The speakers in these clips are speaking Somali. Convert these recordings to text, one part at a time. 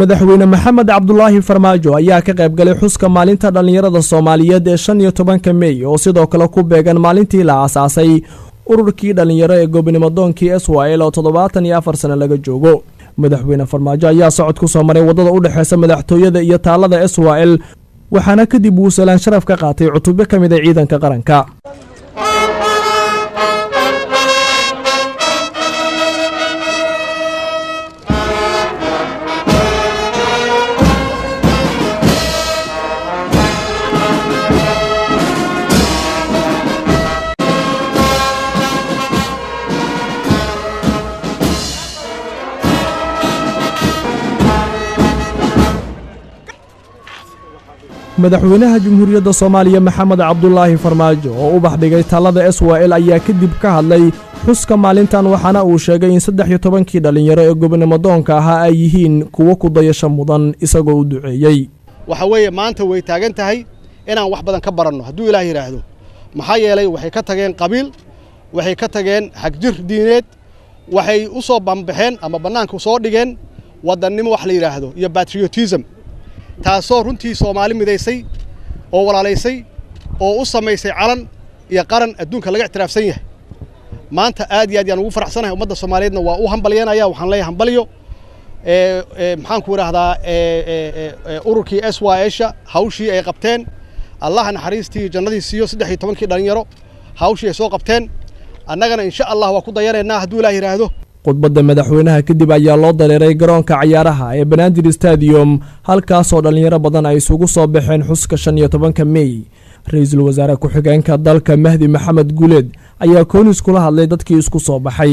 madaxweyne maxamed cabdulaahi farmaajo ayaa ka qayb galay xuska maalinta dhallinyarada soomaaliyeed ee shan iyo tobanka mey oo sidoo kale ku beegan maalintii la aasaasay ururkii dhallinyaro ee goobnimadoonkii israel oo toddobaatan iyo afar sano laga joogo. Madaxweyne farmaajo ayaa socod ku soo maray waddada u dhexeysa madaxtooyada iyo taalada israel waxaana kadib uu salaan sharaf ka qaatay cutubyo ka mid a ciidanka qaranka madaxweynaha jamhuuriyadda soomaaliya maxamed cabdulaahi farmaajo oo u baxdhigay taalada israel ayaa kadib ka hadlay xuska maalintan waxaana uu sheegay in saddex iyo tobankii dhallinyaro ee gobonimodoonka ahaa ay yihiin kuwo ku dayasho mudan isagoo u duceeyey waxa weeye maanta way taagan tahay inaan wax badan ka baranno. Hadduu ilaah yidhaahdo maxaa yeelay waxay ka tageen qabiil waxay ka tageen xagjir diineed waxay u soo bambaxeen ama bannaanka soo dhigeen wadannimo wax la yidhaahdo iyo batriotism taasoo runtii soomaali midaysay oo walaalaysay oo u samaysay calan iyo qaran adduunka laga ictiraafsan yahay. Maanta aad iyo aad yaan ugu faraxsanahay ummadda soomaaliyeedna waa u hambalyanaya waxaan leeyahay hambalyo. Maxaanku idhaahdaa ururkii s y sha hawshii ay qabteen. Allaha naxariistii jannadii siiyo saddex iyo tobankii dhallinyaro hawshii ay soo qabteen. Annagana insha allah waa ku dayanaynaa hadduu ilaah yidhaahdo khudbadda madaxweynaha kadib ayaa loo dareeray garoonka cayaaraha ee banaadir stadium halkaasoo dhallinyaro badan ay isugu soo baxeen xuska shan iyo tobanka mey ra'iisul wasaare ku-xigeenka dalka mahdi maxamed guuleed ayaa koonis kula hadlay dadkii isku soo baxay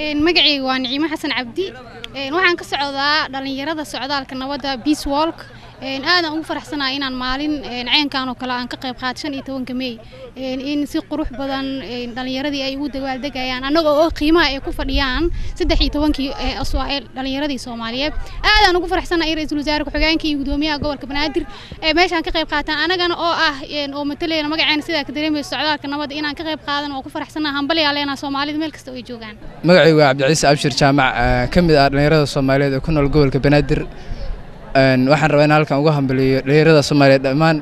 magacayga waa niciimo xasan cabdi. Waxaan ka socdaa dhallinyarada socdaalka nabadda beas wolk aadaan ugu faraxsanahay inaan maalin ceenkan oo kale aan ka qayb qaato shan iyo tobanka mey in si qurux badan dhallinyaradii ay ugu dawaaldegayaan annaga oo qiimaha ay ku fadhiyaan saddex iyo tobankii israel dhallinyaradii soomaaliyeed. Aadaan ugu faraxsanahay in ra'iisul wasaare ku-xigeenka iyo gudoomiyaha gobolka banaadir meeshaan ka qayb qaataan annagana oo ah oo matalayna magaceena sidaa ka dareemayso socdaalka nabadda inaan ka qayb qaadan oo ku faraxsanahay hambalyaa leenaha soomaalida meel kasta oo ay joogaan. Magacaygu waa cabdiciise abshir jaamac ka mid ah dhallinyarada soomaaliyeed ee ku nool gobolka banaadir waxaan rabaa in halkan uga hambaliyo dhallinyarada soomaaliyeed. Dhammaan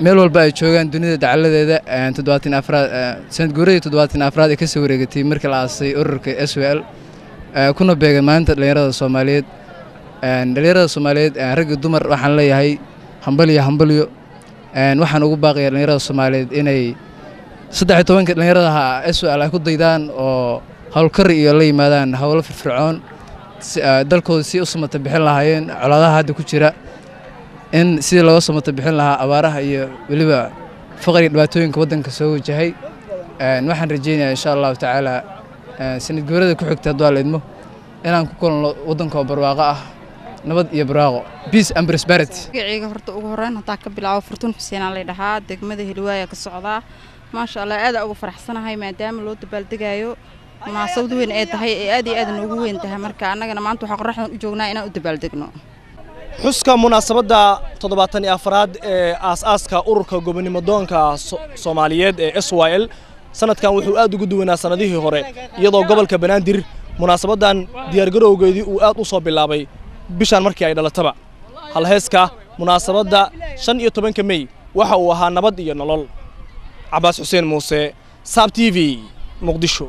meel walba ay joogaan dunida dacaladeeda toddobaatan afraad sanad guuradii toddobaatan afraad ee ka wareegatay markii la aasay ururka s w l. Kuna beegan maalinta dhallinyarada soomaaliyeed. Dhallinyarada soomaaliyeed ragga dumar waxaan leeyahay hambalyo hambalyo. Waxaan ugu baaqaya dhallinyarada soomaaliyeed inay saddex iyo tobanka dhallinyaradaha s w l ay ku daydaan oo howlkari iyo la yimaadaan howlo firfircoon dalkooda si u samata bixin lahaayeen colaadaha hadda ku jira in sidii looga samata bixin lahaa abaaraha iyo weliba faqriga dhibaatooyinka waddanka soo wajahay. Waxaan rajaynayaa insha allahu tacaala sanad goorada ku xigta hadduu alla inaan ku kulanno waddanka oo barwaaqo ah nabad iyo barwaaqo. Peace and horta ugu horreyn hataa ka bilaabo furtuun xuseenaa lay dhahaa degmada hilwaaya ka socdaa. Maasha allah aadaa uga faraxsanahay maadaama loo dabaaldegaayo munaasabad weyn ay tahay ee aad iyo aad noogu weyn tahay marka annagana maanta waxaa qoraxdan u joognaa inaan u dabaaldegno. Xuska munaasabadda toddobaatan iyo afraad ee aas-aaska ururka gobonimodoonka soomaaliyeed ee s y l sanadkan wuxuu aad ugu duwanaa sannadihii hore iyadoo gobolka banaadir munaasabaddan diyaargarowgeedii uu aad u soo bilaabay bishaan markii ay dhalataba. Halheeska munaasabadda shan iyo tobanka mey waxa uu ahaa nabad iyo nolol. Cabaas xuseen muuse saab t v muqdisho